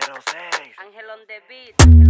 06. Ángel on the beat.